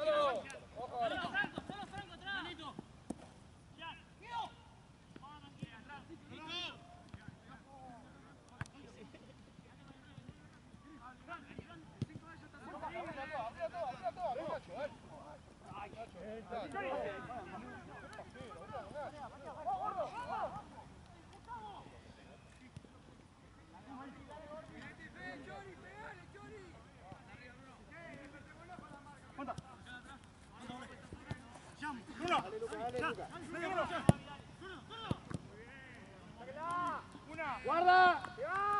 Solo. Ojo ahora. Dale, Luca, dale, Luca. ¡Guarda! ¡Se va!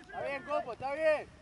Está bien, Copo, está bien.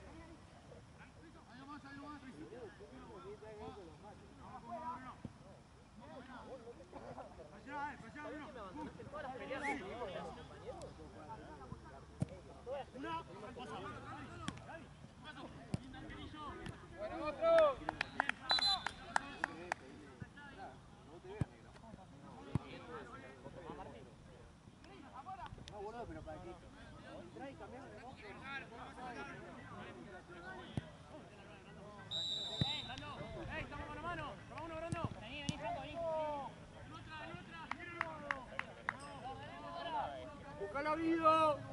可以。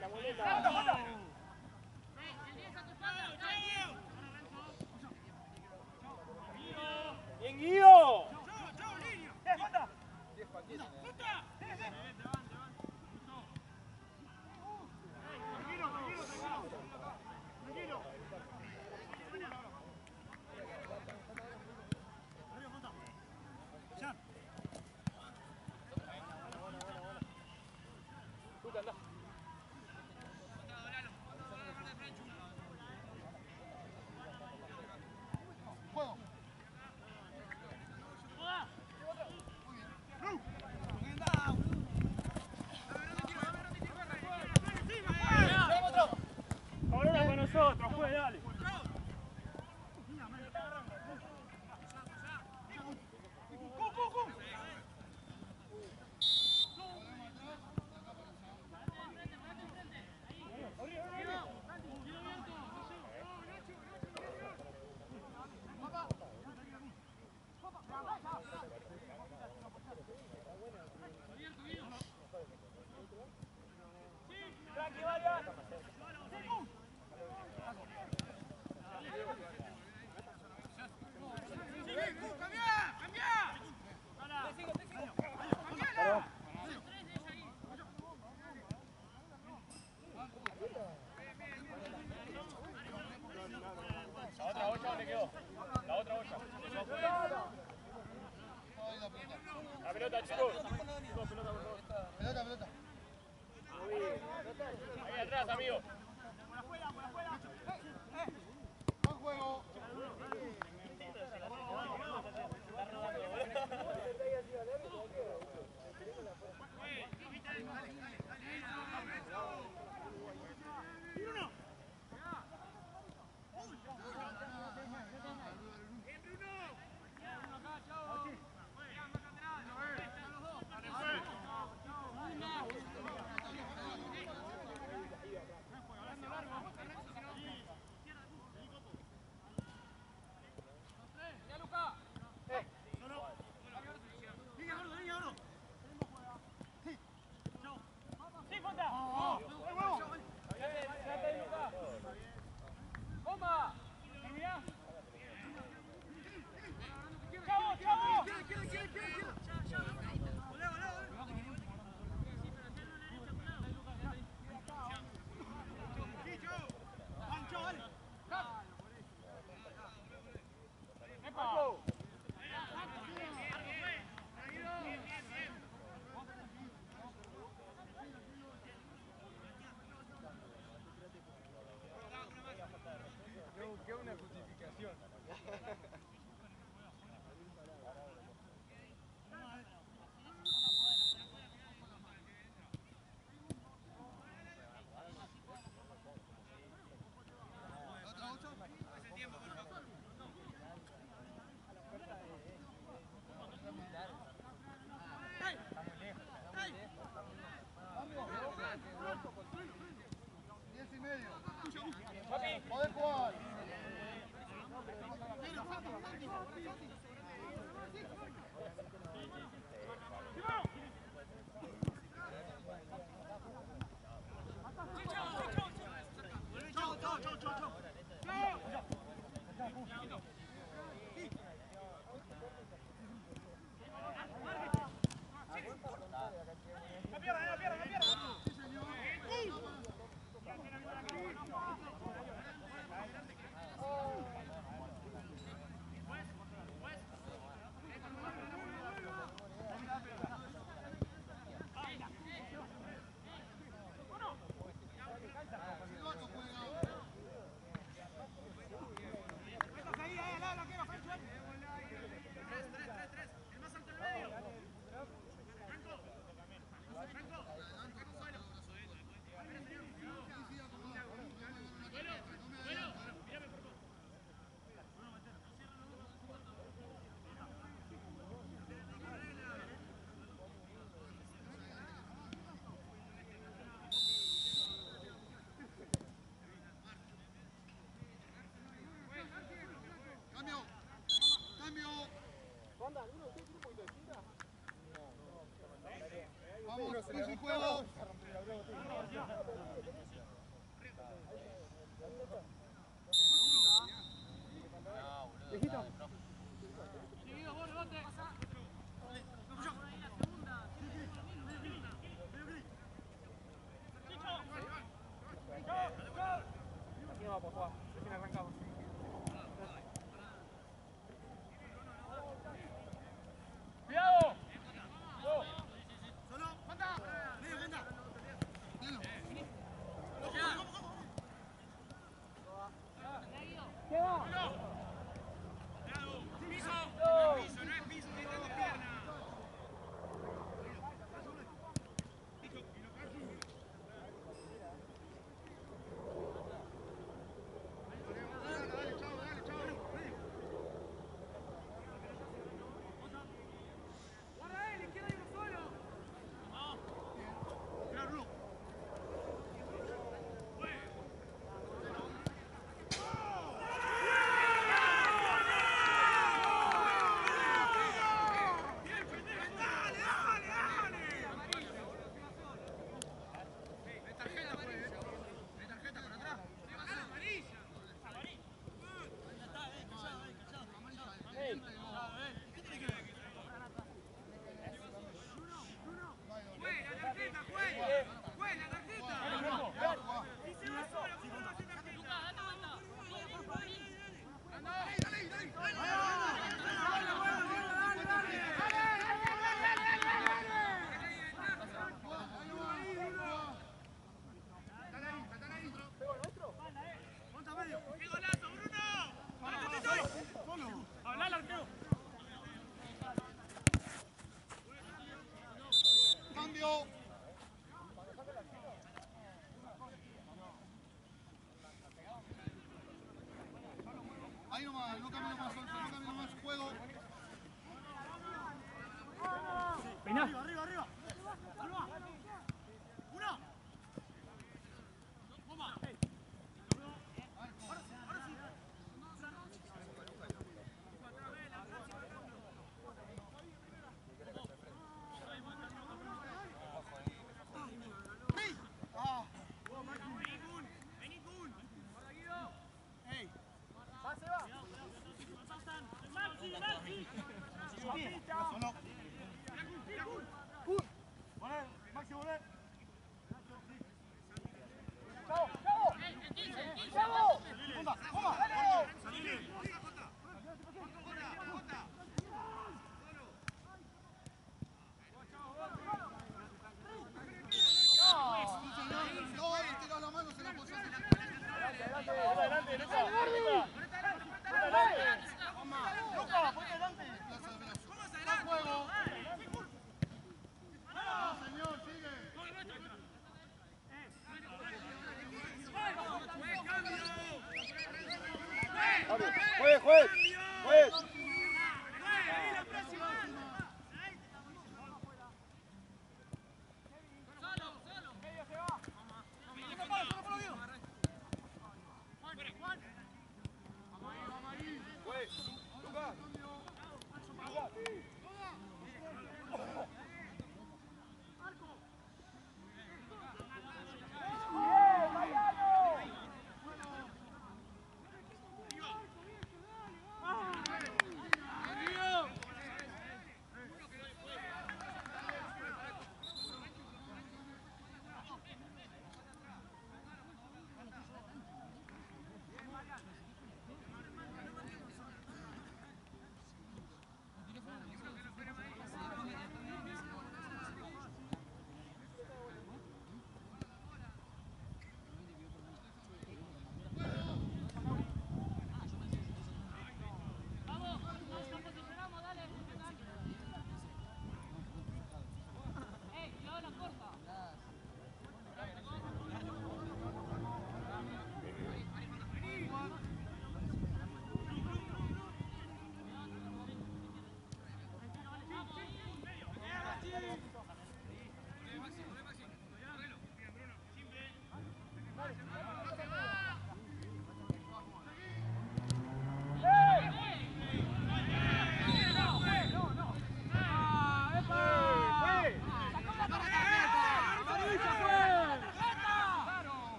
La muleta. Bien, Vamos, es un juego. Dynamite. 婚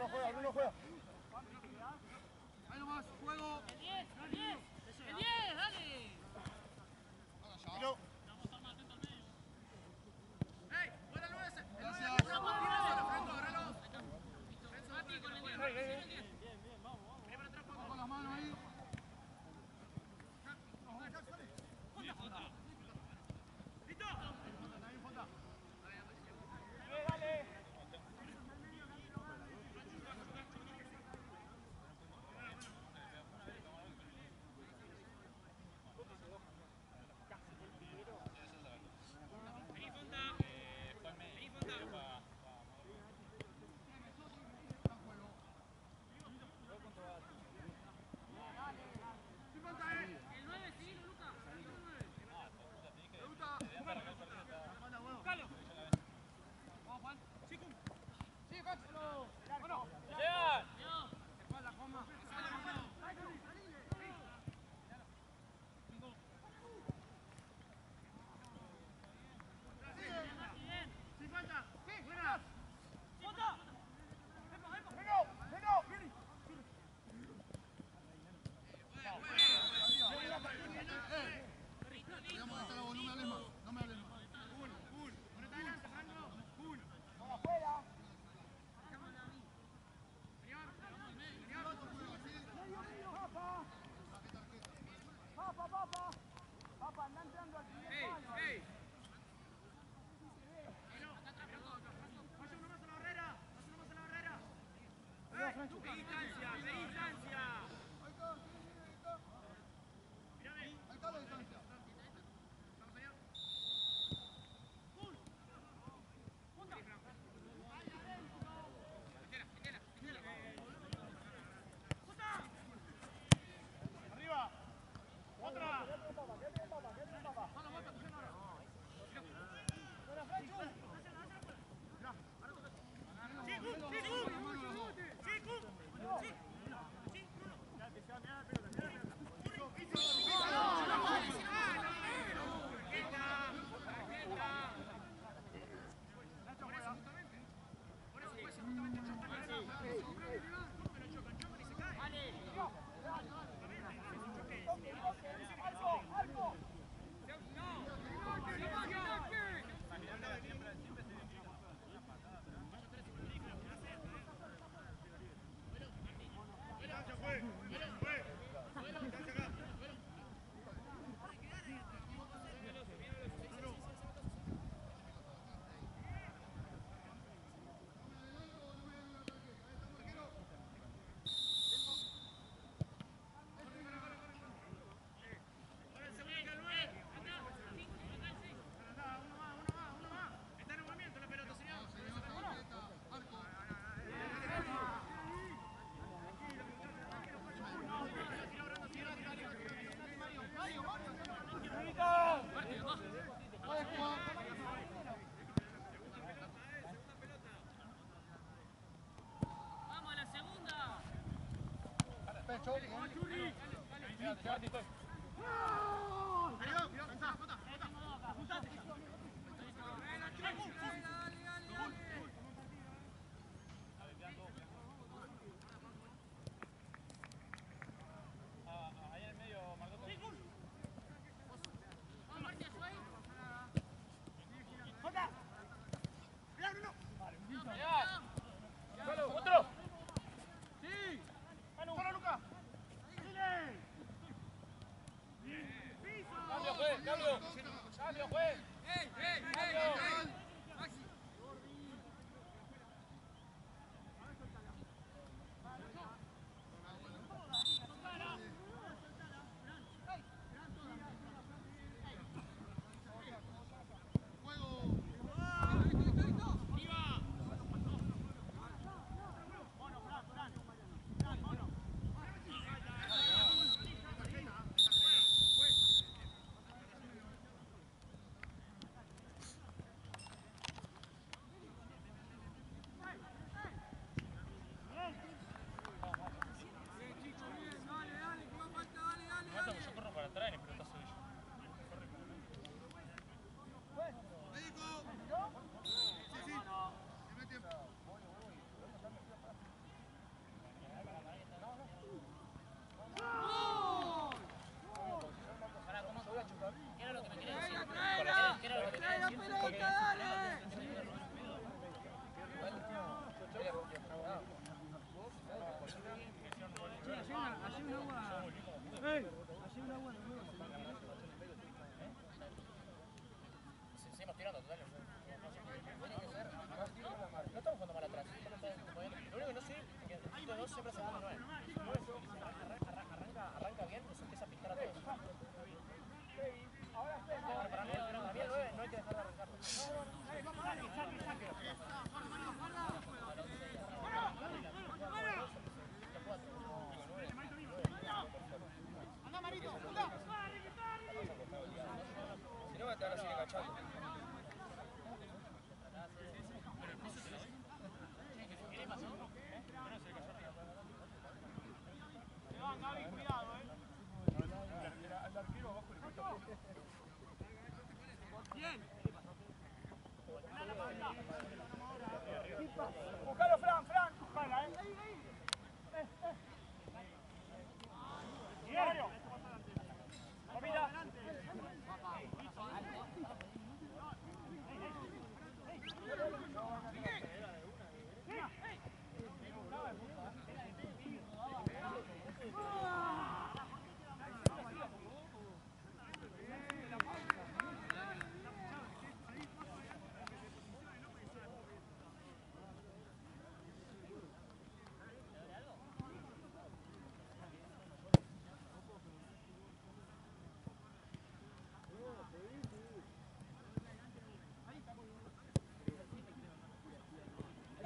不能回来不能 back. Let's go. çok. Hadi, hadi, hadi.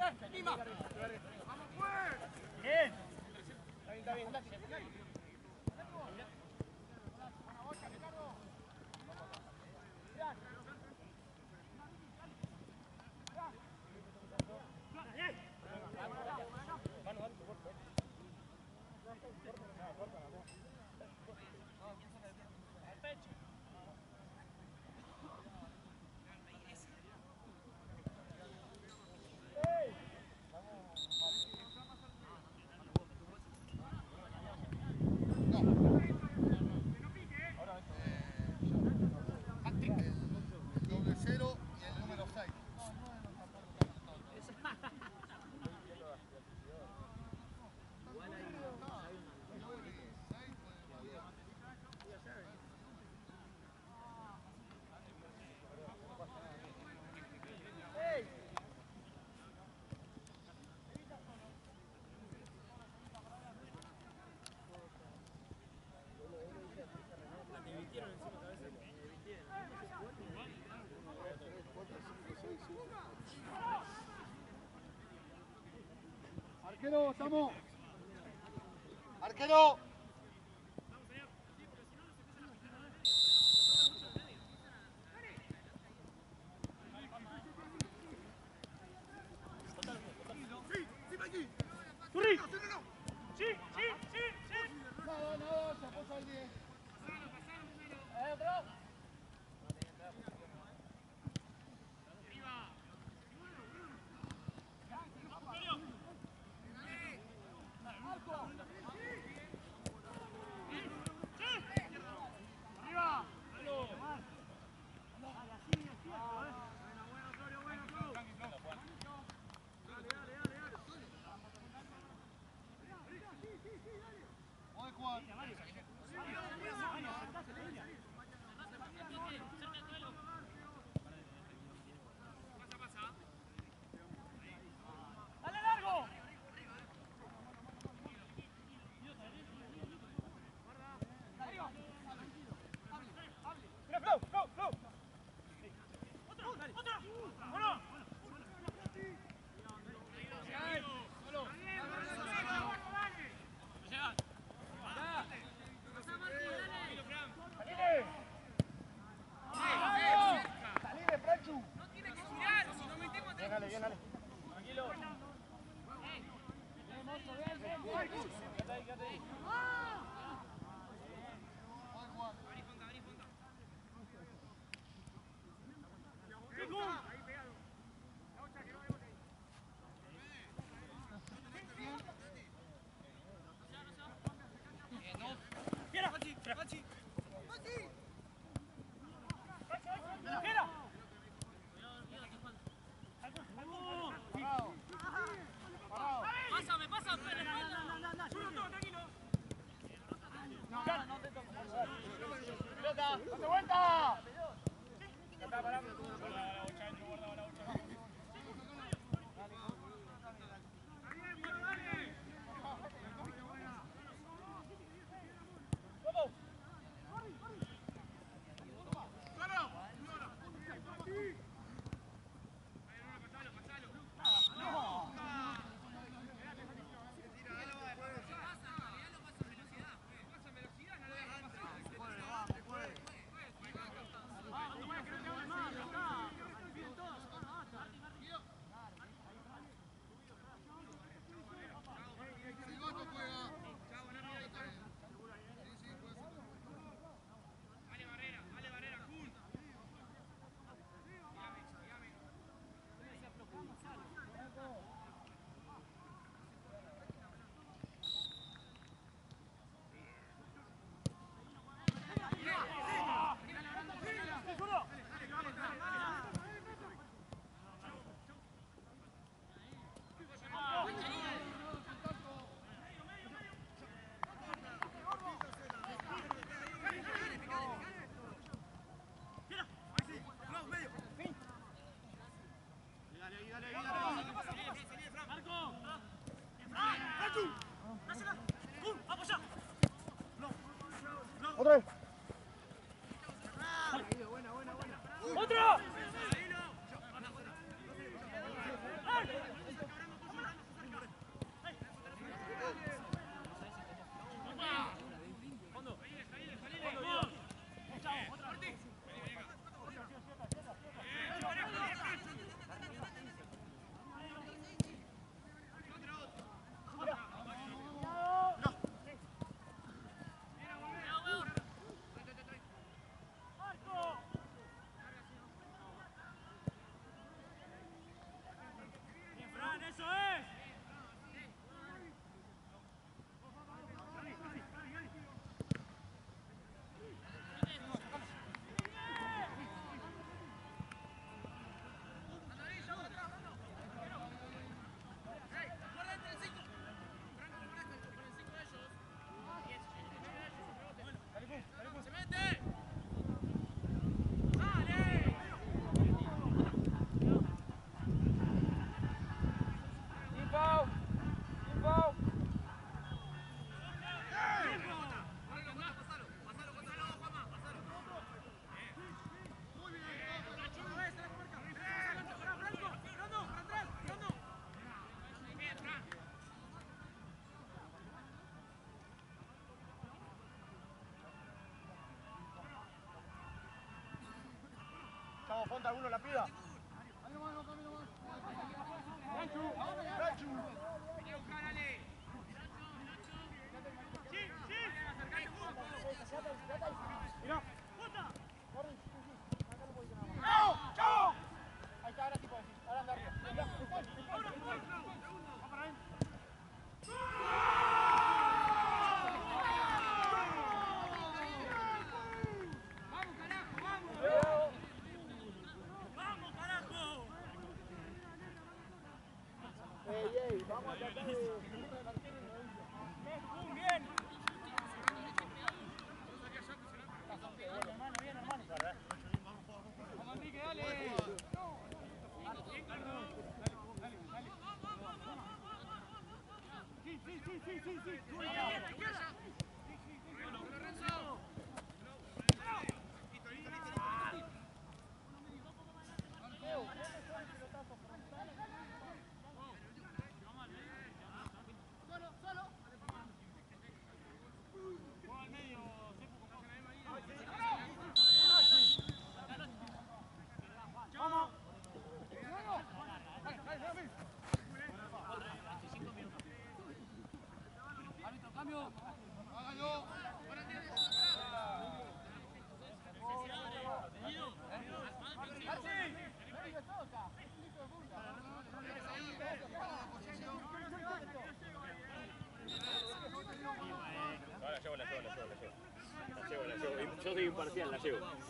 ¡Vamos, pues! Bien. Está bien, está bien. Arquero, estamos. Arquero. Bien, Ale. Tranquilo. Quédate ahí, quédate alguno la piba. Ah, Yo soy imparcial, la llevo.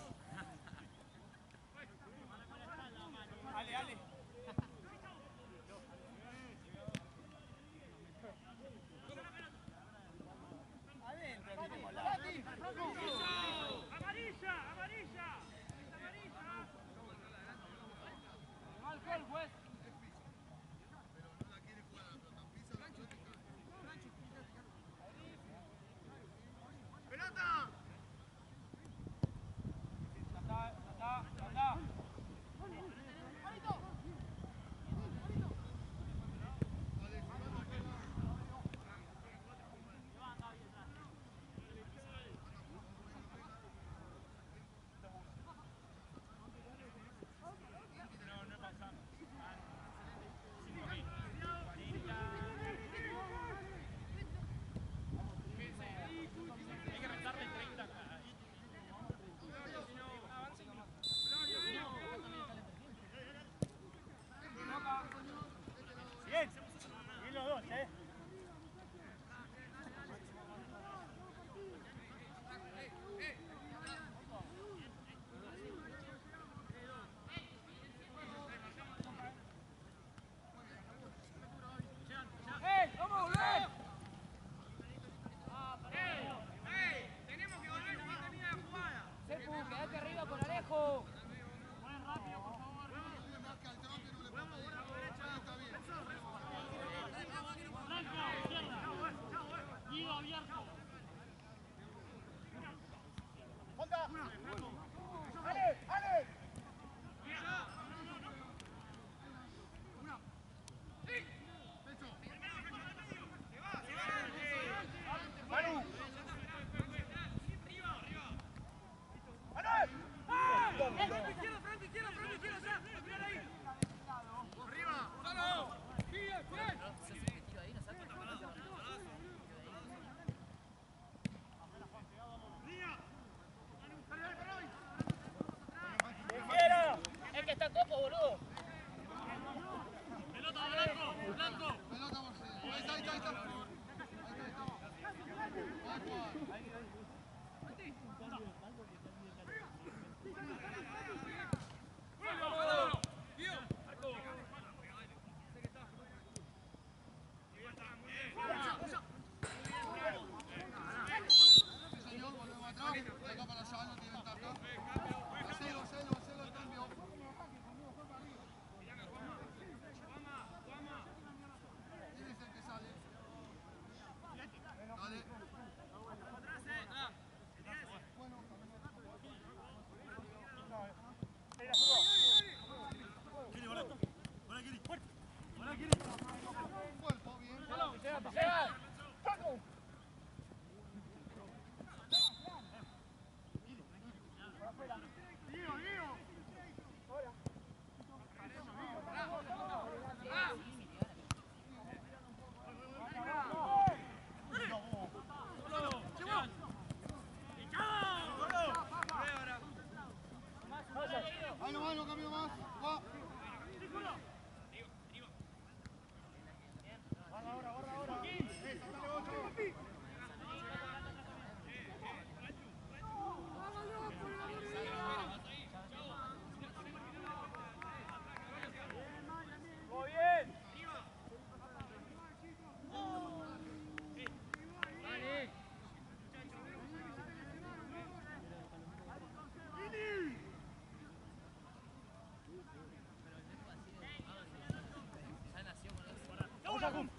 Jum.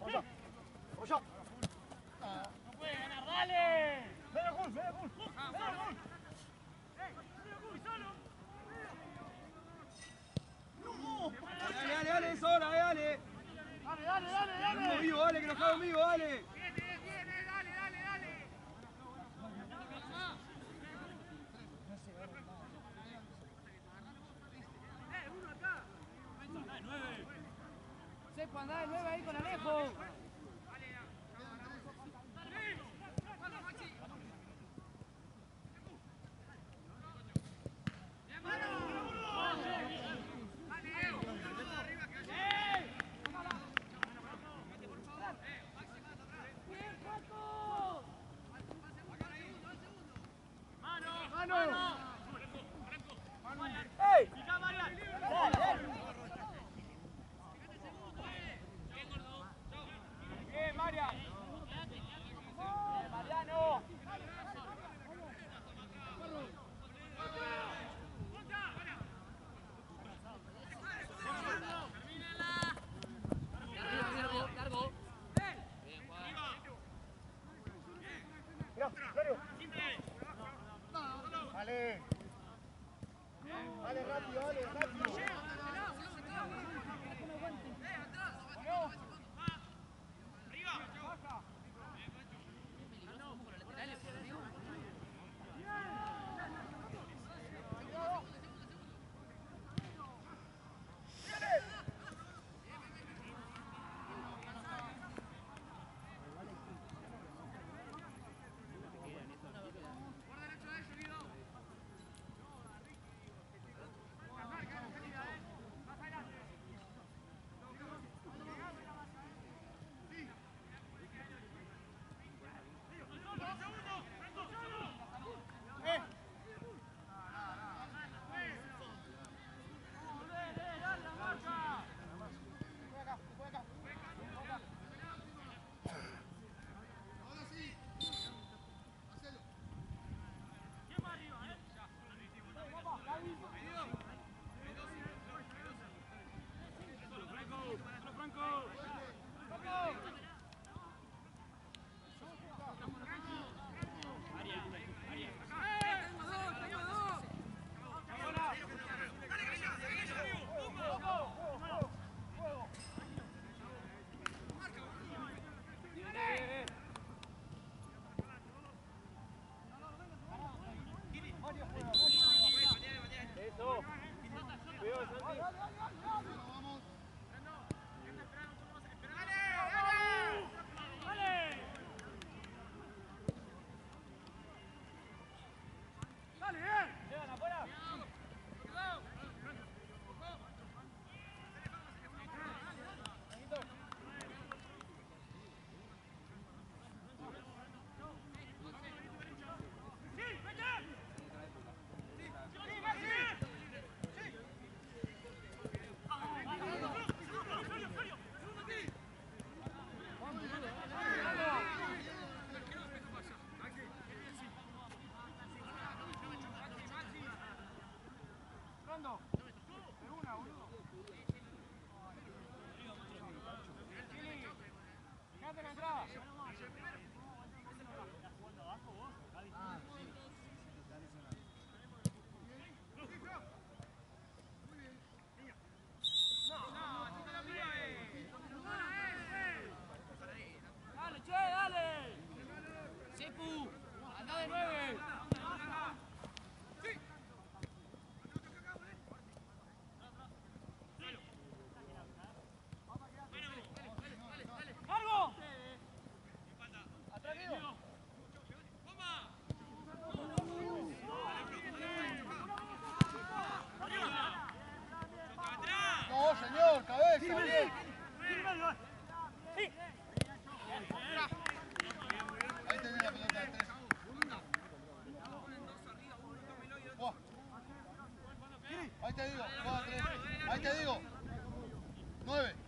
Vamos dale. Ven ven. Ven. Dale, dale, dale, dale. Dale, dale, dale, dale. Dale, dale, dale. Go. señor, cabeza, bien. Ahí. Ahí te digo, 4, 3. Ahí te digo. 9.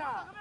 하나.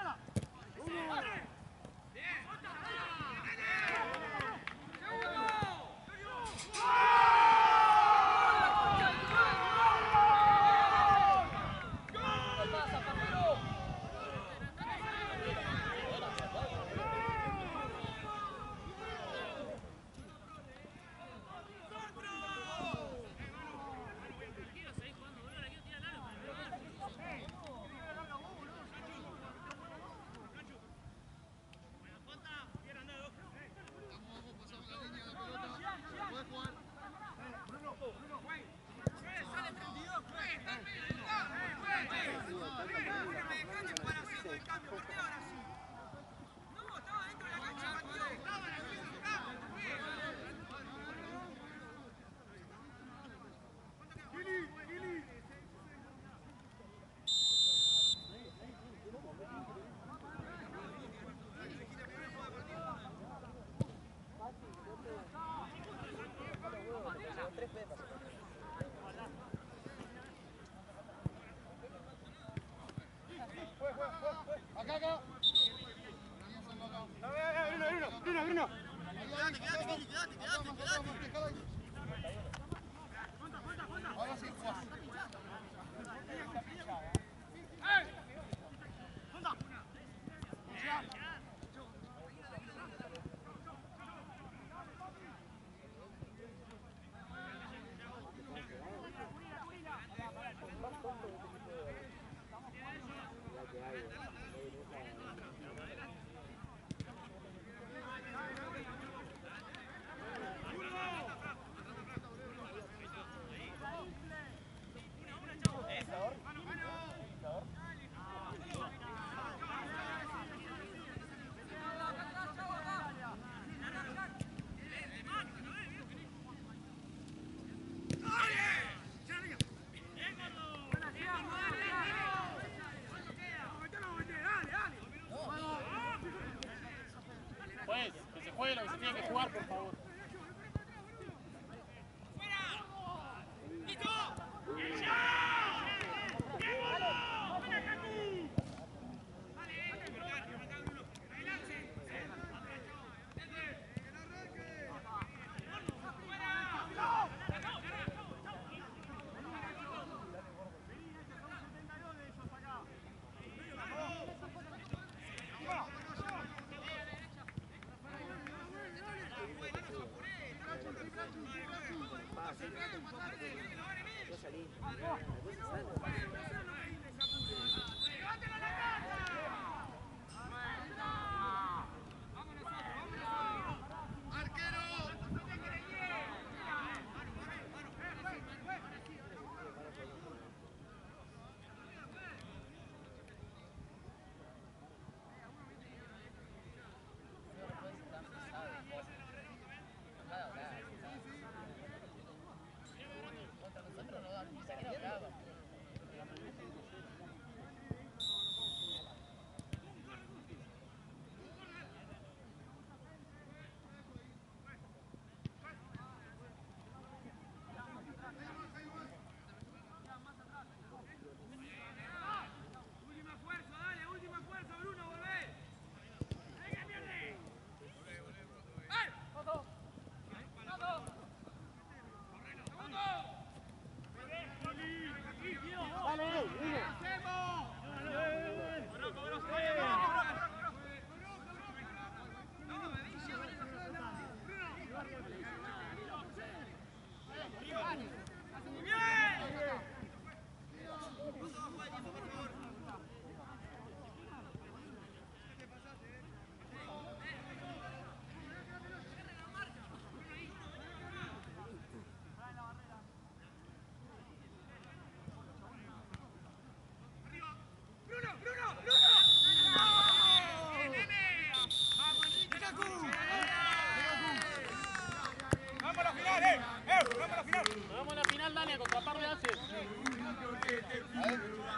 Que se juegue lo que se tiene que jugar, por favor. Thank you.